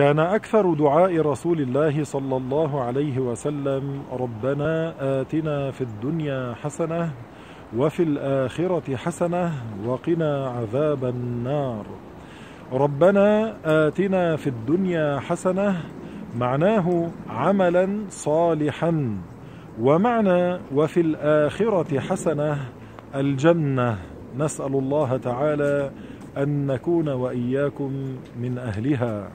كان أكثر دعاء رسول الله صلى الله عليه وسلم ربنا آتنا في الدنيا حسنة وفي الآخرة حسنة وقنا عذاب النار. ربنا آتنا في الدنيا حسنة معناه عملا صالحا ومعنى وفي الآخرة حسنة الجنة. نسأل الله تعالى أن نكون وإياكم من أهلها.